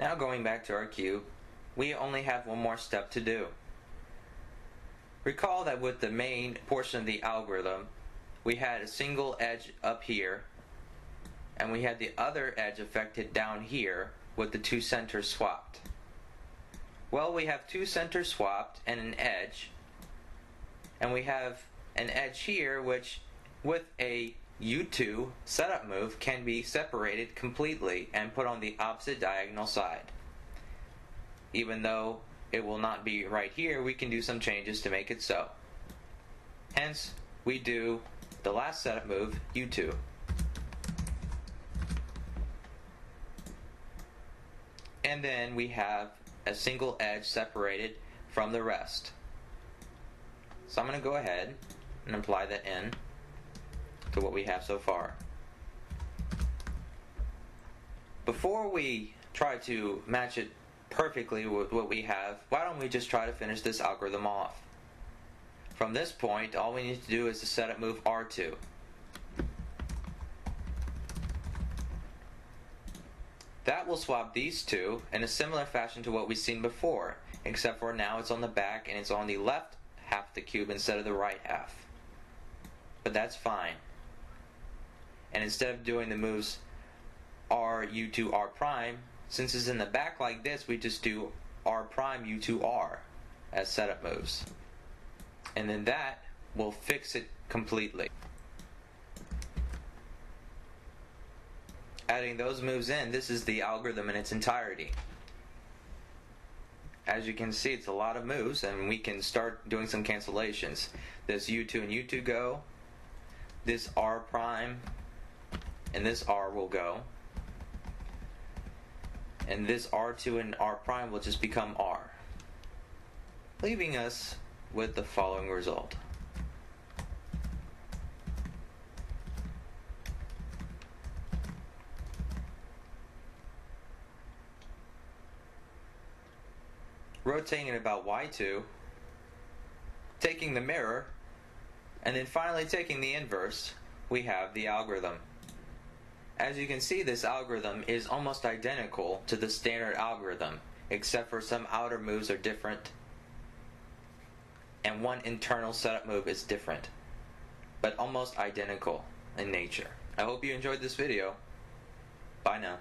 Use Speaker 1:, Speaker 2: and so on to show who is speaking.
Speaker 1: Now going back to our cube, we only have one more step to do. Recall that with the main portion of the algorithm, we had a single edge up here, and we had the other edge affected down here with the two centers swapped. Well, we have two centers swapped and an edge, and we have an edge here which with a U2 setup move can be separated completely and put on the opposite diagonal side. Even though it will not be right here, we can do some changes to make it so. Hence, we do the last setup move, U2. And then we have a single edge separated from the rest. So I'm going to go ahead and apply that in to what we have so far. Before we try to match it perfectly with what we have, why don't we just try to finish this algorithm off? From this point, all we need to do is to set up move R2. That will swap these two in a similar fashion to what we've seen before, except for now it's on the back and it's on the left half of the cube instead of the right half. But that's fine. And instead of doing the moves R, U2, R prime, since it's in the back like this, we just do R prime, U2, R as setup moves. And then that will fix it completely. Adding those moves in, this is the algorithm in its entirety. As you can see, it's a lot of moves, and we can start doing some cancellations. This U2 and U2 go, this R prime and this R will go. And this R2 and R prime will just become R. Leaving us with the following result. Rotating about Y2, taking the mirror, and then finally taking the inverse, we have the algorithm. As you can see, this algorithm is almost identical to the standard algorithm, except for some outer moves are different, and one internal setup move is different, but almost identical in nature. I hope you enjoyed this video. Bye now.